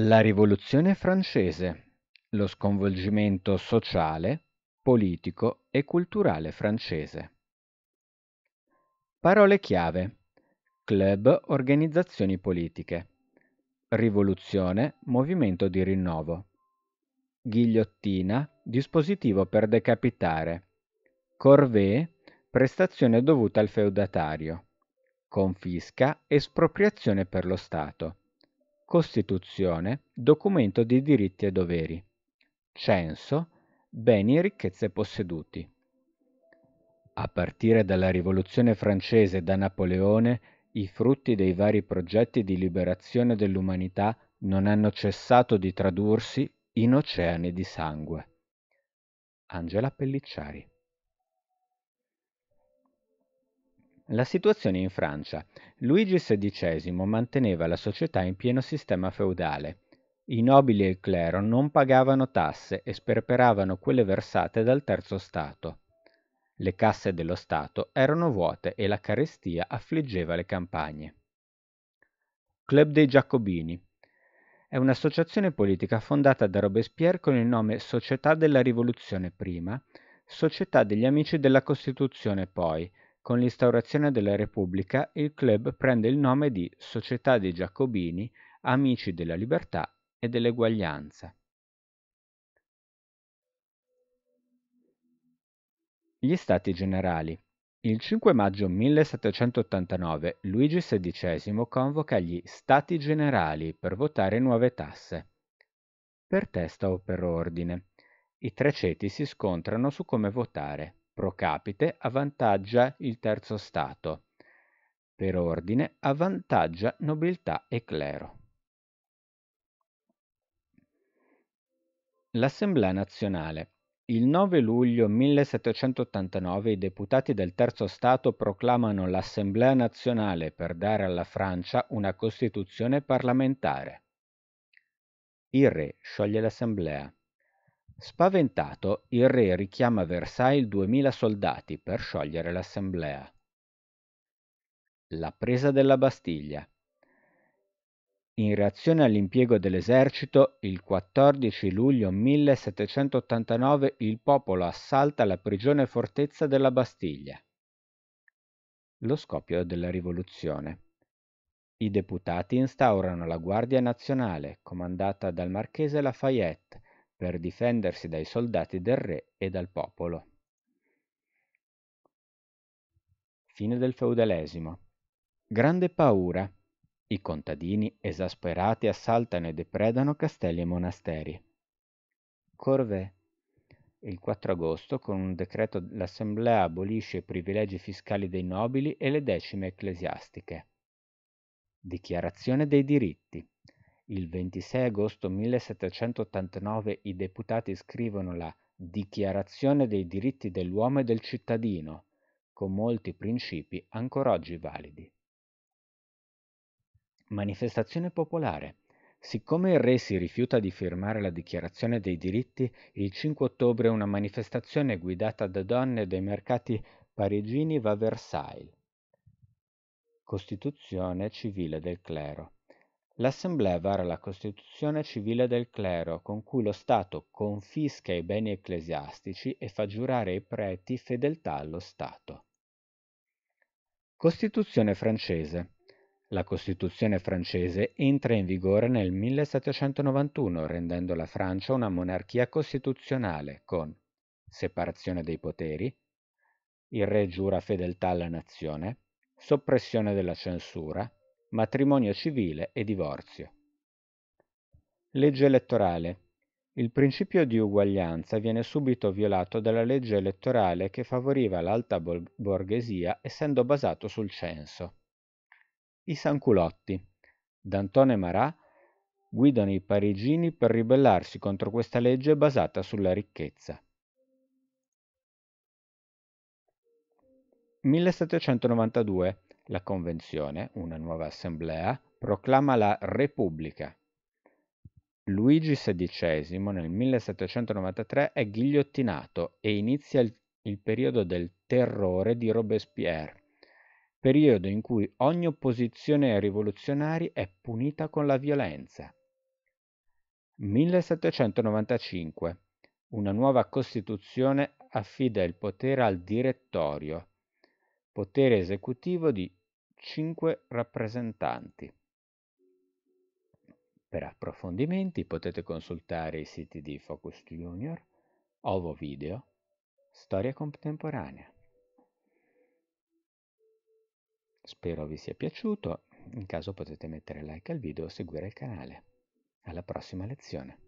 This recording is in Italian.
La Rivoluzione francese: lo sconvolgimento sociale, politico e culturale francese. Parole chiave: club, organizzazioni politiche. Rivoluzione, movimento di rinnovo. Ghigliottina, dispositivo per decapitare. Corvée, prestazione dovuta al feudatario. Confisca, espropriazione per lo Stato. Costituzione, documento di diritti e doveri. Censo, beni e ricchezze posseduti. A partire dalla Rivoluzione francese da Napoleone, i frutti dei vari progetti di liberazione dell'umanità non hanno cessato di tradursi in oceani di sangue. Angela Pellicciari La situazione in Francia. Luigi XVI manteneva la società in pieno sistema feudale. I nobili e il clero non pagavano tasse e sperperavano quelle versate dal terzo Stato. Le casse dello Stato erano vuote e la carestia affliggeva le campagne. Club dei Giacobini. È un'associazione politica fondata da Robespierre con il nome Società della Rivoluzione prima, Società degli Amici della Costituzione poi, con l'instaurazione della Repubblica il club prende il nome di Società dei Giacobini, Amici della Libertà e dell'Eguaglianza. Gli Stati Generali. Il 5 maggio 1789 Luigi XVI convoca gli Stati Generali per votare nuove tasse. Per testa o per ordine. I tre ceti si scontrano su come votare pro capite avvantaggia il terzo Stato, per ordine avvantaggia nobiltà e clero. L'Assemblea nazionale. Il 9 luglio 1789 i deputati del Terzo Stato proclamano l'Assemblea nazionale per dare alla Francia una Costituzione parlamentare. Il re scioglie l'Assemblea. Spaventato, il re richiama a Versailles duemila soldati per sciogliere l'assemblea. La presa della Bastiglia. In reazione all'impiego dell'esercito, il 14 luglio 1789 il popolo assalta la prigione fortezza della Bastiglia. Lo scoppio della rivoluzione. I deputati instaurano la Guardia Nazionale, comandata dal marchese Lafayette, per difendersi dai soldati del re e dal popolo. Fine del feudalesimo. Grande paura. I contadini, esasperati, assaltano e depredano castelli e monasteri. Corvée. Il 4 agosto, con un decreto, l'Assemblea abolisce i privilegi fiscali dei nobili e le decime ecclesiastiche. Dichiarazione dei diritti. Il 26 agosto 1789 i deputati scrivono la Dichiarazione dei diritti dell'uomo e del cittadino, con molti principi ancora oggi validi. Manifestazione popolare. Siccome il re si rifiuta di firmare la Dichiarazione dei diritti, il 5 ottobre una manifestazione guidata da donne dei mercati parigini va a Versailles. Costituzione civile del clero. L'Assemblea vara la Costituzione civile del clero, con cui lo Stato confisca i beni ecclesiastici e fa giurare ai preti fedeltà allo Stato. Costituzione francese. La Costituzione francese entra in vigore nel 1791, rendendo la Francia una monarchia costituzionale con separazione dei poteri, il re giura fedeltà alla nazione, soppressione della censura, matrimonio civile e divorzio. Legge elettorale. Il principio di uguaglianza viene subito violato dalla legge elettorale che favoriva l'alta borghesia essendo basato sul censo. I Sanculotti. D'Antone Marat guidano i parigini per ribellarsi contro questa legge basata sulla ricchezza. 1792 la Convenzione, una nuova assemblea, proclama la Repubblica. Luigi XVI nel 1793 è ghigliottinato e inizia il, il periodo del terrore di Robespierre, periodo in cui ogni opposizione ai rivoluzionari è punita con la violenza. 1795. Una nuova Costituzione affida il potere al direttorio, potere esecutivo di cinque rappresentanti. Per approfondimenti potete consultare i siti di Focus Junior, Ovo Video, Storia Contemporanea. Spero vi sia piaciuto, in caso potete mettere like al video o seguire il canale. Alla prossima lezione.